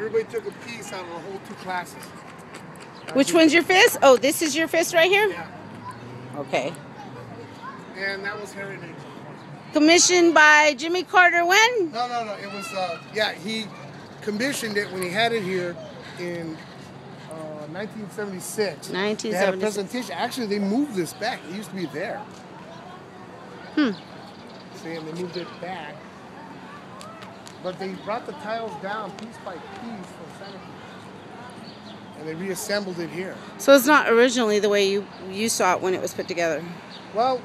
everybody took a piece out of the whole two classes. Which one's your fist? Oh, this is your fist right here? Yeah. Okay. And that was Heritage. Commissioned by Jimmy Carter when? No, no, no. It was, uh, yeah, he commissioned it when he had it here in uh, 1976. They had a 1976. presentation. Actually, they moved this back. It used to be there. Hmm. See, and they moved it back. But they brought the tiles down piece by piece from Santa Cruz. And they reassembled it here. So it's not originally the way you, you saw it when it was put together. Well,